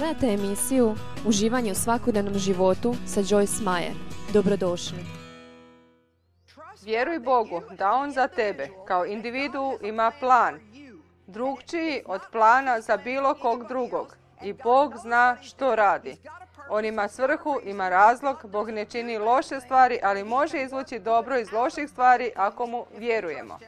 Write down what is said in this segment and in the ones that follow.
Gledajte emisiju Uživanje u svakodnevnom životu sa Joyce Meyer. Dobrodošli. Vjeruj Bogu da On za tebe kao individu ima plan, drugčiji od plana za bilo kog drugog. I Bog zna što radi. On ima svrhu, ima razlog, Bog ne čini loše stvari, ali može izvući dobro iz loših stvari ako mu vjerujemo.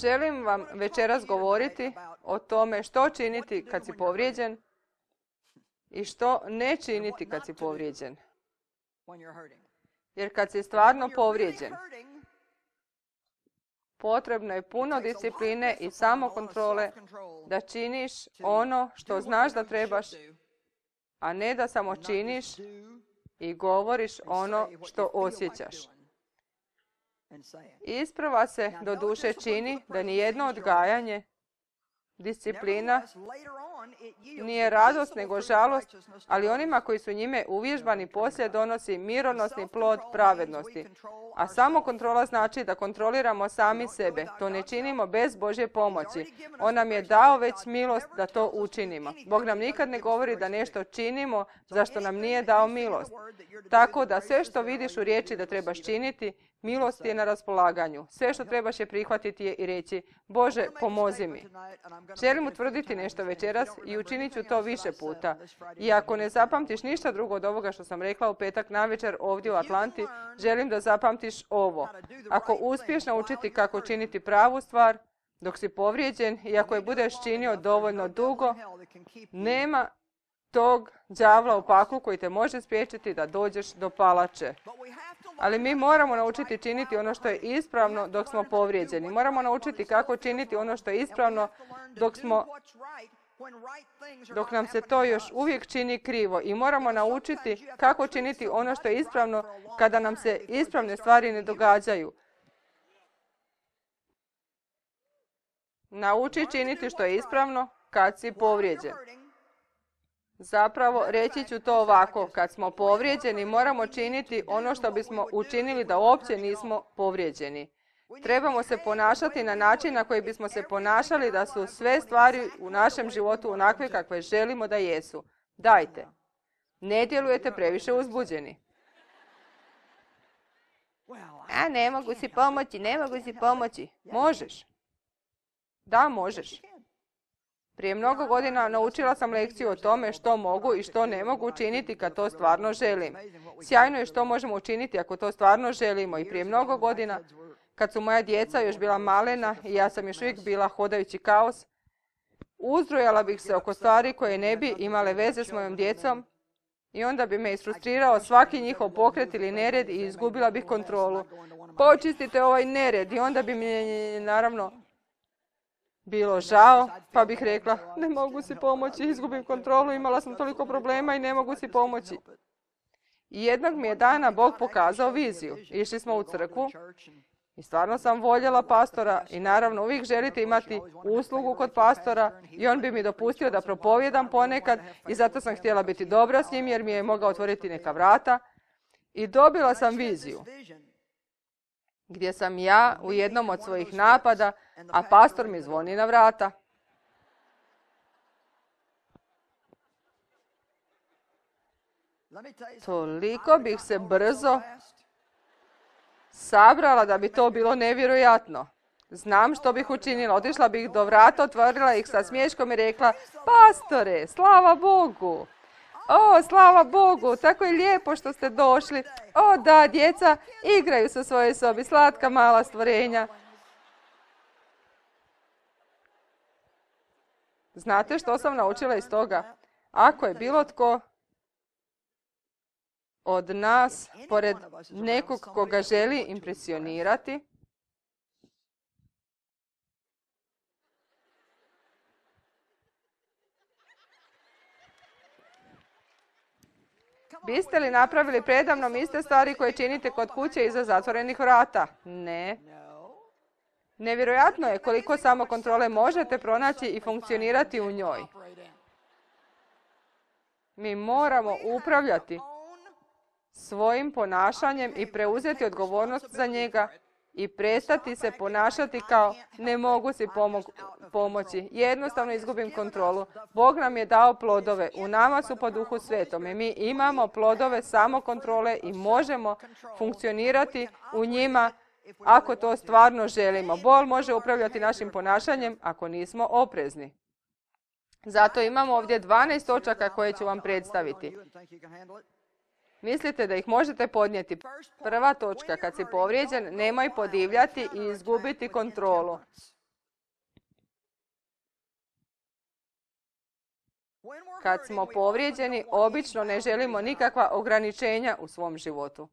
Želim vam večeras govoriti o tome što činiti kad si povrijeđen i što ne činiti kad si povrijeđen. Jer kad si stvarno povrijeđen, potrebno je puno discipline i samokontrole da činiš ono što znaš da trebaš, a ne da samo činiš i govoriš ono što osjećaš. Isprava se do duše čini da nijedno odgajanje, disciplina, nije radost nego žalost, ali onima koji su njime uvježbani poslije donosi mironosni plod pravednosti. A samo kontrola znači da kontroliramo sami sebe. To ne činimo bez Božje pomoći. On nam je dao već milost da to učinimo. Bog nam nikad ne govori da nešto činimo zašto nam nije dao milost. Tako da sve što vidiš u riječi da trebaš činiti, Milost je na raspolaganju. Sve što trebaš je prihvatiti je i reći, Bože, pomozi mi. Želim utvrditi nešto večeras i učinit ću to više puta. I ako ne zapamtiš ništa drugo od ovoga što sam rekla u petak navečer ovdje u Atlanti, želim da zapamtiš ovo. Ako uspiješ naučiti kako činiti pravu stvar, dok si povrijeđen i ako je budeš činio dovoljno dugo, nema tog đavla u paklu koji te može spriječiti da dođeš do palače. Ali mi moramo naučiti činiti ono što je ispravno dok smo povrijeđeni. Moramo naučiti kako činiti ono što je ispravno dok smo dok nam se to još uvijek čini krivo i moramo naučiti kako činiti ono što je ispravno kada nam se ispravne stvari ne događaju. Nauči činiti što je ispravno kad si povrijeđen. Zapravo, reći ću to ovako, kad smo povrijeđeni moramo činiti ono što bismo učinili da uopće nismo povrijeđeni. Trebamo se ponašati na način na koji bismo se ponašali da su sve stvari u našem životu onakve kakve želimo da jesu. Dajte. Ne djelujete previše uzbuđeni. A ne mogu si pomoći, ne mogu si pomoći. Možeš. Da, možeš. Prije mnogo godina naučila sam lekciju o tome što mogu i što ne mogu učiniti kad to stvarno želim. Sjajno je što možemo učiniti ako to stvarno želimo i prije mnogo godina kad su moja djeca još bila malena i ja sam još uvijek bila hodajući kaos, uzrujala bih se oko stvari koje ne bi imale veze s mojom djecom i onda bi me isfrustrirao svaki njihov pokret ili nered i izgubila bih kontrolu. Počistite ovaj nered i onda bi mi naravno bilo žao, pa bih rekla ne mogu si pomoći, izgubim kontrolu, imala sam toliko problema i ne mogu si pomoći. I jednog mi je dana Bog pokazao viziju. Išli smo u crkvu i stvarno sam voljela pastora i naravno uvijek želite imati uslugu kod pastora i on bi mi dopustio da propovjedam ponekad i zato sam htjela biti dobra s njim jer mi je mogao otvoriti neka vrata. I dobila sam viziju gdje sam ja u jednom od svojih napada, a pastor mi zvoni na vrata. Toliko bih se brzo sabrala da bi to bilo nevjerojatno. Znam što bih učinila. Otišla bih do vrata, otvorila ih sa smješkom i rekla, pastore, slava Bogu. O, slava Bogu, tako je lijepo što ste došli. O, da, djeca igraju sa svojoj sobi, slatka mala stvorenja. Znate što sam naučila iz toga? Ako je bilo tko od nas, pored nekog koga želi impresionirati, Biste li napravili predavnom iste stvari koje činite kod kuće iza zatvorenih vrata? Ne. Nevjerojatno je koliko samokontrole možete pronaći i funkcionirati u njoj. Mi moramo upravljati svojim ponašanjem i preuzeti odgovornost za njega i prestati se ponašati kao ne mogu si pomoći. Jednostavno izgubim kontrolu. Bog nam je dao plodove. U nama su po duhu svetome. Mi imamo plodove samokontrole i možemo funkcionirati u njima ako to stvarno želimo. Bol može upravljati našim ponašanjem ako nismo oprezni. Zato imamo ovdje 12 točaka koje ću vam predstaviti. Mislite da ih možete podnijeti? Prva točka, kad si povrijeđen, nemoj podivljati i izgubiti kontrolu. Kad smo povrijeđeni, obično ne želimo nikakva ograničenja u svom životu.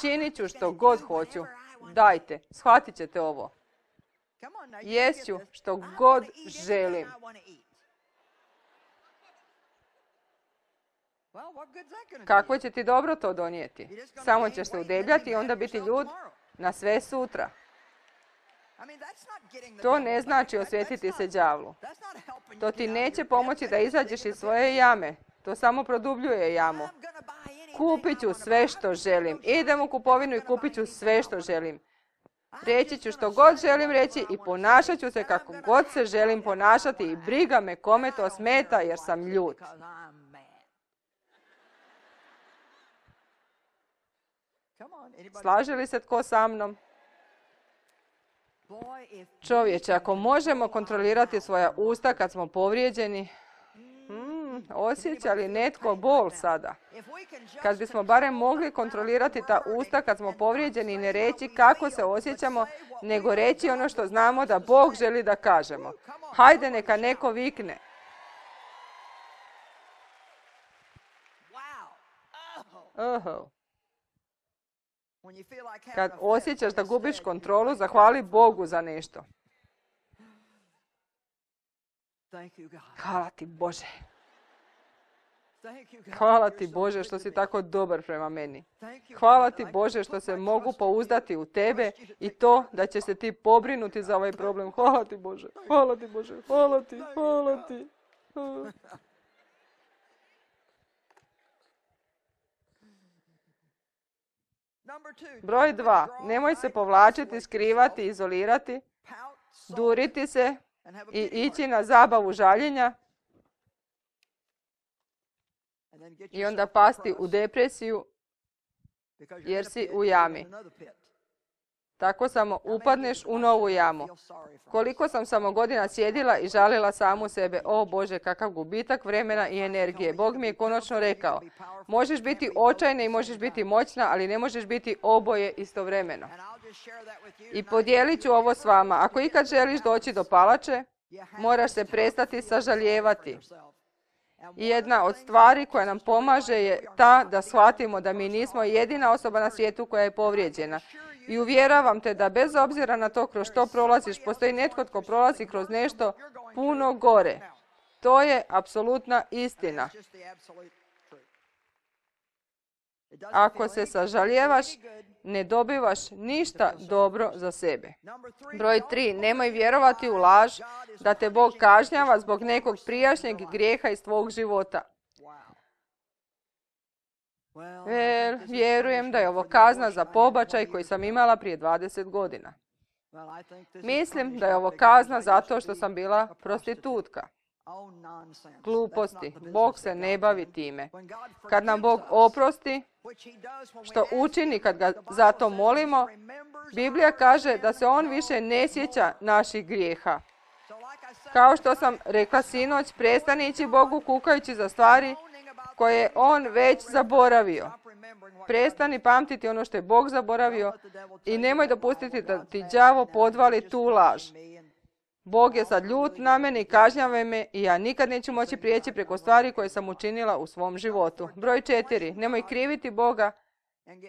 Činit ću što god hoću. Dajte, shvatit ćete ovo. Jesću što god želim. Kako će ti dobro to donijeti? Samo ćeš se udebljati i onda biti ljud na sve sutra. To ne znači osvjetiti se đavlu. To ti neće pomoći da izađeš iz svoje jame. To samo produbljuje jamu. Kupit ću sve što želim. Idem u kupovinu i kupit ću sve što želim. Reći ću što god želim reći i ponašat ću se kako god se želim ponašati i briga me kome to smeta jer sam ljud. Slaže li se tko sa mnom? Čovječe, ako možemo kontrolirati svoja usta kad smo povrijeđeni, hmm, osjeća li netko bol sada? Kad bismo barem mogli kontrolirati ta usta kad smo povrijeđeni i ne reći kako se osjećamo, nego reći ono što znamo da Bog želi da kažemo. Hajde neka neko vikne. Oho. Kad osjećaš da gubiš kontrolu, zahvali Bogu za nešto. Hvala ti Bože. Hvala ti Bože što si tako dobar prema meni. Hvala ti Bože što se mogu pouzdati u tebe i to da će se ti pobrinuti za ovaj problem. Hvala ti Bože. Hvala ti Bože. Hvala ti. Hvala ti. Broj dva. Nemoj se povlačiti, skrivati, izolirati, duriti se i ići na zabavu žaljenja i onda pasti u depresiju jer si u jami. Tako samo upadneš u novu jamu. Koliko sam samo godina sjedila i žalila samu sebe. O Bože, kakav gubitak vremena i energije. Bog mi je konačno rekao. Možeš biti očajna i možeš biti moćna, ali ne možeš biti oboje istovremeno. I podijelit ću ovo s vama. Ako ikad želiš doći do palače, moraš se prestati sažaljevati. I jedna od stvari koja nam pomaže je ta da shvatimo da mi nismo jedina osoba na svijetu koja je povrijeđena. I uvjeravam te da bez obzira na to kroz što prolaziš, postoji netko tko prolazi kroz nešto puno gore. To je apsolutna istina. Ako se sažaljevaš, ne dobivaš ništa dobro za sebe. Broj tri, nemoj vjerovati u laž da te Bog kažnjava zbog nekog prijašnjeg grijeha iz tvog života. Vel, vjerujem da je ovo kazna za pobačaj koji sam imala prije 20 godina. Mislim da je ovo kazna zato što sam bila prostitutka. Gluposti. Bog se ne bavi time. Kad nam Bog oprosti, što učini kad ga zato molimo, Biblija kaže da se On više ne sjeća naših grijeha. Kao što sam rekla sinoć, prestanići Bogu kukajući za stvari koje je on već zaboravio. Prestani pamtiti ono što je Bog zaboravio i nemoj dopustiti da ti đavo podvali tu laž. Bog je sad ljut na mene i kažnjava me i ja nikad neću moći prijeći preko stvari koje sam učinila u svom životu. Broj četiri. Nemoj kriviti Boga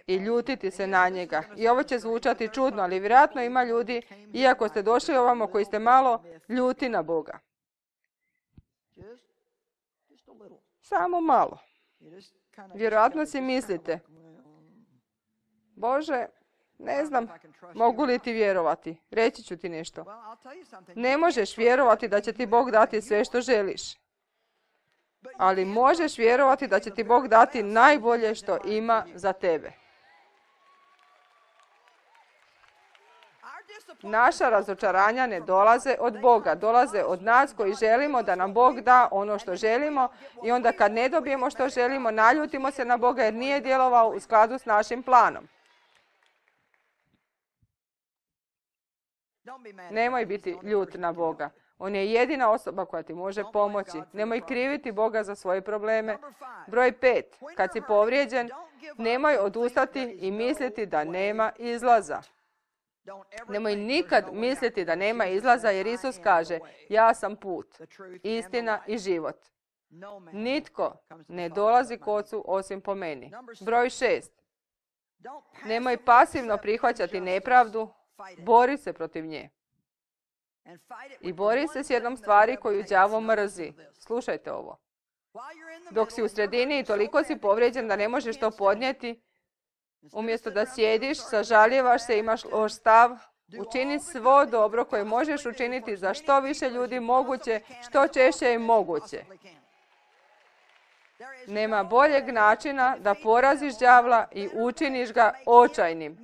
i ljutiti se na njega. I ovo će zvučati čudno, ali vjerojatno ima ljudi, iako ste došli ovamo koji ste malo ljuti na Boga. Samo malo. Vjerojatno si mislite, Bože, ne znam, mogu li ti vjerovati? Reći ću ti nešto. Ne možeš vjerovati da će ti Bog dati sve što želiš. ali možeš vjerovati da će ti Bog dati najbolje što ima za tebe. Naša razočaranja ne dolaze od Boga, dolaze od nas koji želimo da nam Bog da ono što želimo i onda kad ne dobijemo što želimo, naljutimo se na Boga jer nije djelovao u skladu s našim planom. Nemoj biti ljut na Boga. On je jedina osoba koja ti može pomoći. Nemoj kriviti Boga za svoje probleme. Broj pet. Kad si povrijeđen, nemoj odustati i misliti da nema izlaza. Nemoj nikad misliti da nema izlaza jer Isus kaže ja sam put, istina i život. Nitko ne dolazi k ocu osim po meni. Broj šest. Nemoj pasivno prihvaćati nepravdu, bori se protiv nje. I bori se s jednom stvari koju đavo mrzi. Slušajte ovo. Dok si u sredini i toliko si povrijeđen da ne možeš to podnijeti, umjesto da sjediš, sažaljevaš se, imaš loš stav, učini svo dobro koje možeš učiniti za što više ljudi moguće, što češće i moguće. Nema boljeg načina da poraziš đavla i učiniš ga očajnim.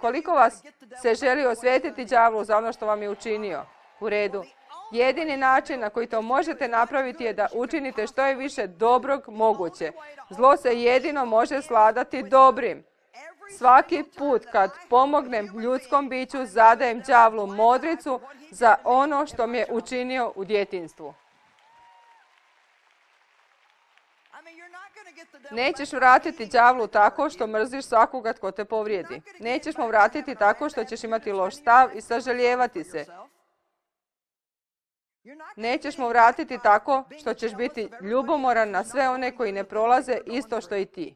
Koliko vas se želi osvetiti đavlu za ono što vam je učinio? U redu. Jedini način na koji to možete napraviti je da učinite što je više dobrog moguće. Zlo se jedino može sladati dobrim. Svaki put kad pomognem ljudskom biću, zadajem đavlu modricu za ono što mi je učinio u djetinstvu. Nećeš vratiti đavlu tako što mrziš svakoga tko te povrijedi. Nećeš mu vratiti tako što ćeš imati loš stav i sažalijevati se. Nećeš mu vratiti tako što ćeš biti ljubomoran na sve one koji ne prolaze isto što i ti.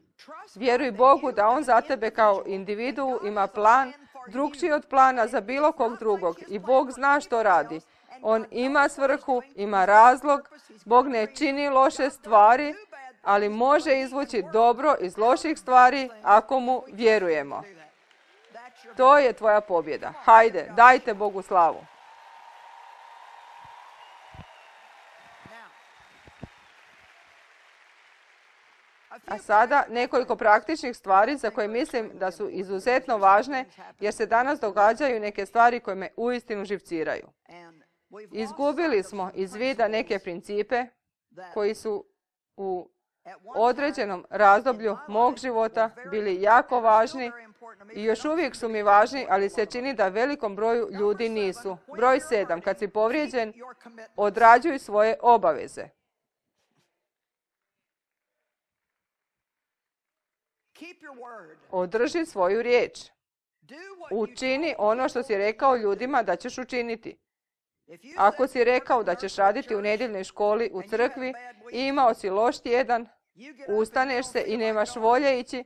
Vjeruj Bogu da On za tebe kao individu ima plan drugčiji od plana za bilo kog drugog i Bog zna što radi. On ima svrhu, ima razlog, Bog ne čini loše stvari, ali može izvući dobro iz loših stvari ako mu vjerujemo. To je tvoja pobjeda. Hajde, dajte Bogu slavu. A sada nekoliko praktičnih stvari za koje mislim da su izuzetno važne jer se danas događaju neke stvari koje me uistinu živciraju. Izgubili smo iz vida neke principe koji su u određenom razdoblju mog života bili jako važni i još uvijek su mi važni, ali se čini da velikom broju ljudi nisu. Broj sedam, kad si povrijeđen, odrađuj svoje obaveze. Održi svoju riječ. Učini ono što si rekao ljudima da ćeš učiniti. Ako si rekao da ćeš raditi u nedjeljnoj školi u crkvi i imao si loš tjedan, ustaneš se i nemaš volje ići,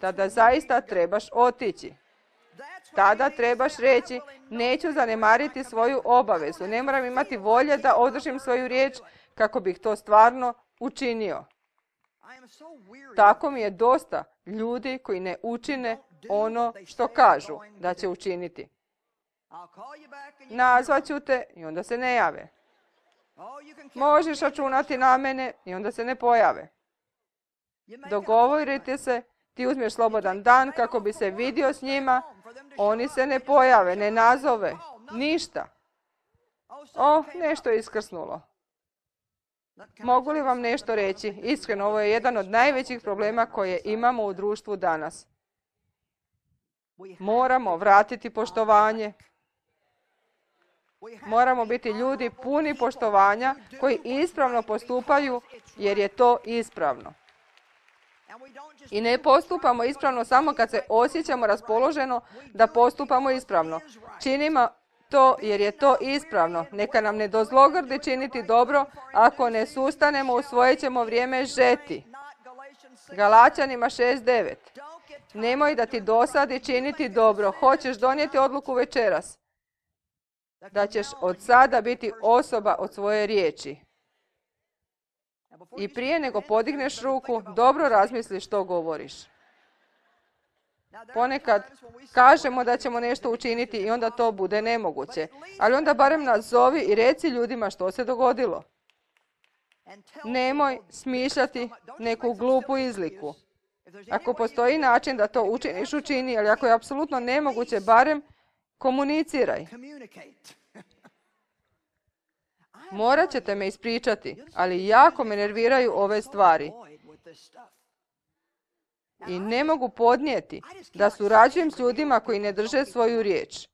tada zaista trebaš otići. Tada trebaš reći, neću zanemariti svoju obavezu, ne moram imati volje da održim svoju riječ kako bih to stvarno učinio. Tako mi je dosta ljudi koji ne učine ono što kažu da će učiniti. Nazvat ću te i onda se ne jave. Možeš računati na mene i onda se ne pojave. Dogovorite se, ti uzmeš slobodan dan kako bi se vidio s njima, oni se ne pojave, ne nazove, ništa. O, nešto je iskrsnulo. Mogu li vam nešto reći? Iskreno, ovo je jedan od najvećih problema koje imamo u društvu danas. Moramo vratiti poštovanje. Moramo biti ljudi puni poštovanja koji ispravno postupaju jer je to ispravno. I ne postupamo ispravno samo kad se osjećamo raspoloženo da postupamo ispravno. Činimo to jer je to ispravno. Neka nam ne dozlogrdi činiti dobro, ako ne sustanemo u svoje ćemo vrijeme žeti. Galačanima 6.9. Nemoj da ti dosadi činiti dobro. Hoćeš donijeti odluku večeras. Da ćeš od sada biti osoba od svoje riječi. I prije nego podigneš ruku, dobro razmisli što govoriš. Ponekad kažemo da ćemo nešto učiniti i onda to bude nemoguće. Ali onda barem nazovi i reci ljudima što se dogodilo. Nemoj smišljati neku glupu izliku. Ako postoji način da to učiniš, učini, ali ako je apsolutno nemoguće, barem komuniciraj. Morat ćete me ispričati, ali jako me nerviraju ove stvari. I ne mogu podnijeti da surađujem s ljudima koji ne drže svoju riječ.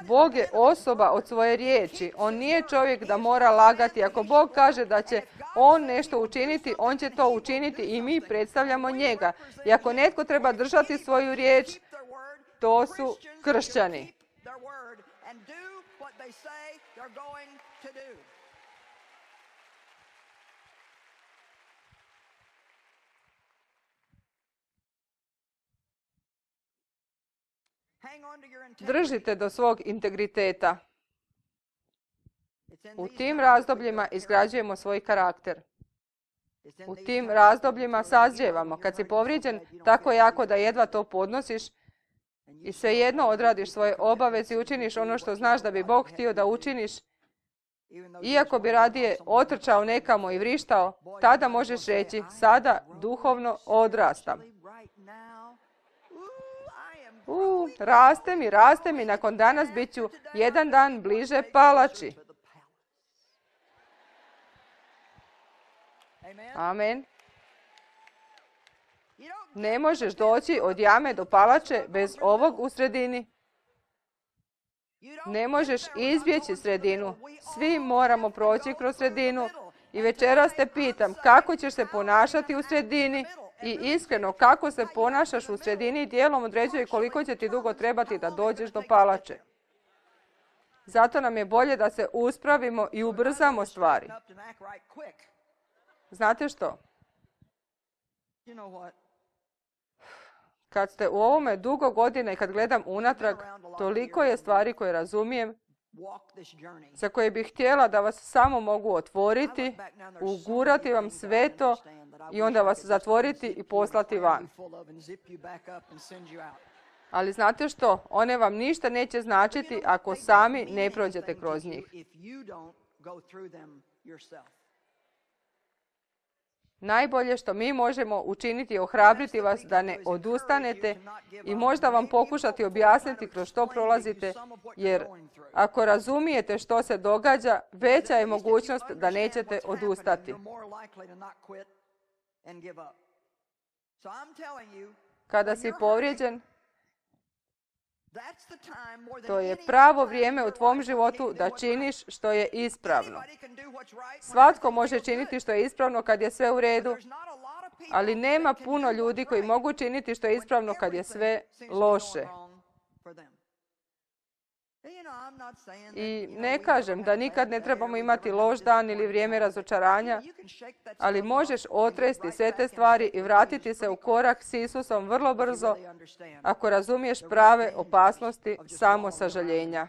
Bog je osoba od svoje riječi. On nije čovjek da mora lagati. Ako Bog kaže da će on nešto učiniti, on će to učiniti i mi predstavljamo njega. I ako netko treba držati svoju riječ, to su kršćani. Držite do svog integriteta. U tim razdobljima izgrađujemo svoj karakter. U tim razdobljima sazrijevamo. Kad si povrijeđen tako jako da jedva to podnosiš i svejedno odradiš svoje obaveze i učiniš ono što znaš da bi Bog htio da učiniš, iako bi radije otrčao nekamo i vrištao, tada možeš reći, sada duhovno odrastam. U, raste mi, raste mi, nakon danas bit ću jedan dan bliže palači. Amen. Ne možeš doći od jame do palače bez ovog u sredini. Ne možeš izbjeći sredinu. Svi moramo proći kroz sredinu. I večeras te pitam kako ćeš se ponašati u sredini i iskreno kako se ponašaš u sredini dijelom određuje koliko će ti dugo trebati da dođeš do palače. Zato nam je bolje da se uspravimo i ubrzamo stvari. Znate što? Kad ste u ovome dugo godine i kad gledam unatrag, toliko je stvari koje razumijem, za koje bih htjela da vas samo mogu otvoriti, ugurati vam sve to i onda vas zatvoriti i poslati van. Ali znate što? One vam ništa neće značiti ako sami ne prođete kroz njih. Najbolje što mi možemo učiniti je ohrabriti vas da ne odustanete i možda vam pokušati objasniti kroz što prolazite, jer ako razumijete što se događa, veća je mogućnost da nećete odustati. Kada si povrijeđen, to je pravo vrijeme u tvom životu da činiš što je ispravno. Svatko može činiti što je ispravno kad je sve u redu, ali nema puno ljudi koji mogu činiti što je ispravno kad je sve loše. I ne kažem da nikad ne trebamo imati loš dan ili vrijeme razočaranja, ali možeš otresti sve te stvari i vratiti se u korak s Isusom vrlo brzo ako razumiješ prave opasnosti samo sažaljenja.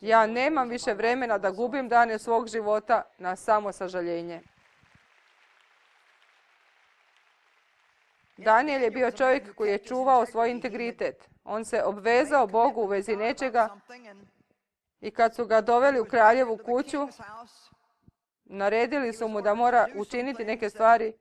Ja nemam više vremena da gubim dane svog života na samo sažaljenje. Daniel je bio čovjek koji je čuvao svoj integritet. On se obvezao Bogu u vezi nečega i kad su ga doveli u kraljevu kuću, naredili su mu da mora učiniti neke stvari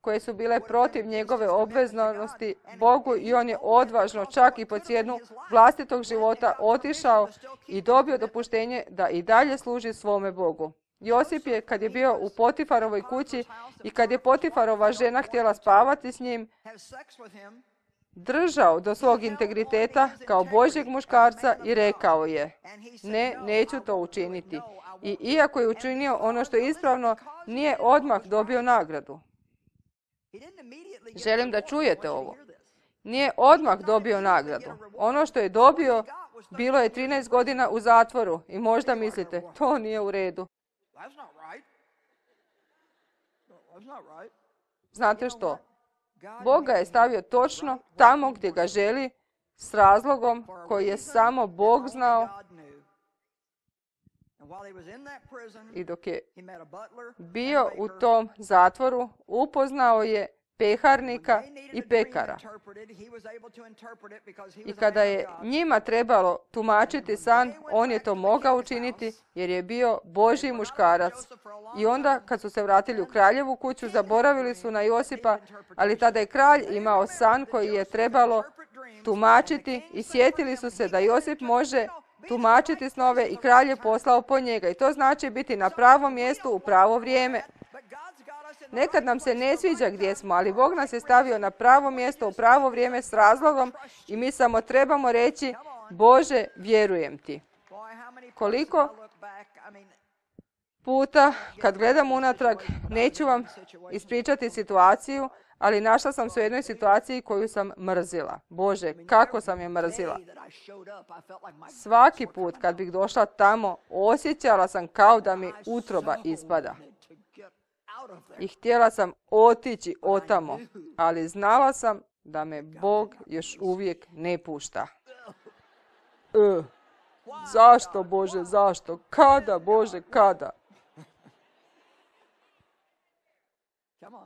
koje su bile protiv njegove obveznosti Bogu i on je odvažno čak i po cijenu vlastitog života otišao i dobio dopuštenje da i dalje služi svome Bogu. Josip je, kad je bio u Potifarovoj kući i kad je Potifarova žena htjela spavati s njim, držao do svog integriteta kao Božjeg muškarca i rekao je, ne, neću to učiniti. I iako je učinio ono što je ispravno, nije odmah dobio nagradu. Želim da čujete ovo. Nije odmah dobio nagradu. Ono što je dobio bilo je 13 godina u zatvoru i možda mislite, to nije u redu. Znate što? Bog ga je stavio točno tamo gdje ga želi s razlogom koji je samo Bog znao. I dok je bio u tom zatvoru, upoznao je peharnika i pekara. I kada je njima trebalo tumačiti san, on je to mogao učiniti jer je bio Božji muškarac. I onda kad su se vratili u kraljevu kuću, zaboravili su na Josipa, ali tada je kralj imao san koji je trebalo tumačiti i sjetili su se da Josip može tumačiti snove i kralj je poslao po njega. I to znači biti na pravom mjestu u pravo vrijeme. Nekad nam se ne sviđa gdje smo, ali Bog nas je stavio na pravo mjesto u pravo vrijeme s razlogom i mi samo trebamo reći Bože, vjerujem ti. Koliko puta kad gledam unatrag, neću vam ispričati situaciju, ali našla sam se u jednoj situaciji koju sam mrzila. Bože, kako sam je mrzila. Svaki put kad bih došla tamo, osjećala sam kao da mi utroba izpada. I htjela sam otići otamo, ali znala sam da me Bog još uvijek ne pušta. E, zašto, Bože, zašto? Kada, Bože, kada?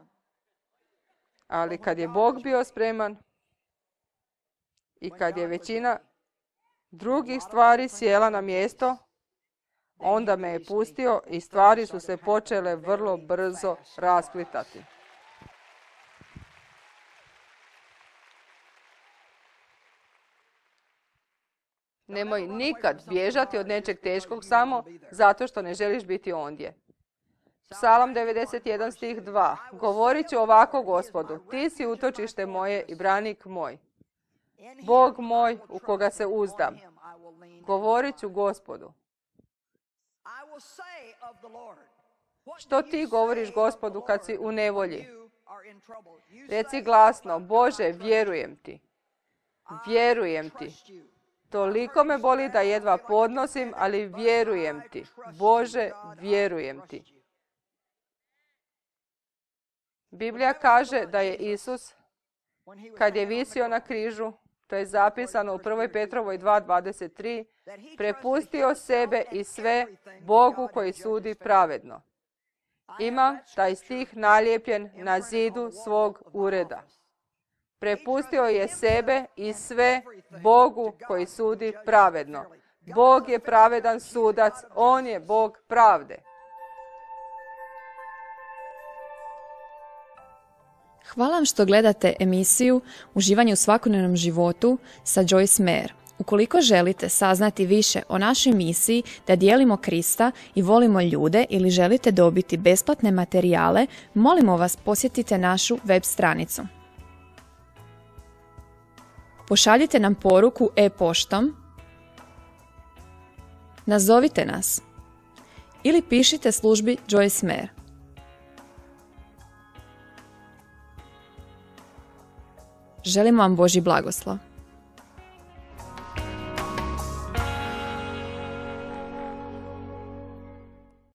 Ali kad je Bog bio spreman i kad je većina drugih stvari sjela na mjesto, onda me je pustio i stvari su se počele vrlo brzo rasplitati. Nemoj nikad bježati od nečeg teškog samo zato što ne želiš biti ondje. Psalam 91 stih 2. Govorit ću ovako gospodu, ti si utočište moje i branik moj. Bog moj u koga se uzdam. Govorit ću gospodu. Što ti govoriš gospodu kad si u nevolji? Reci glasno, Bože, vjerujem ti. Vjerujem ti. Toliko me boli da jedva podnosim, ali vjerujem ti. Bože, vjerujem ti. Biblija kaže da je Isus, kad je visio na križu, to je zapisano u 1. Petrovoj 2.23, prepustio sebe i sve Bogu koji sudi pravedno. Ima taj stih naljepljen na zidu svog ureda. Prepustio je sebe i sve Bogu koji sudi pravedno. Bog je pravedan sudac, On je Bog pravde. Hvala vam što gledate emisiju Uživanje u svakodnevnom životu sa Joyce Mayer. Ukoliko želite saznati više o našoj misiji da dijelimo Krista i volimo ljude ili želite dobiti besplatne materijale, molimo vas posjetite našu web stranicu. Pošaljite nam poruku e-poštom, nazovite nas ili pišite službi Joyce Mayer. Želim vam Boži blagoslov.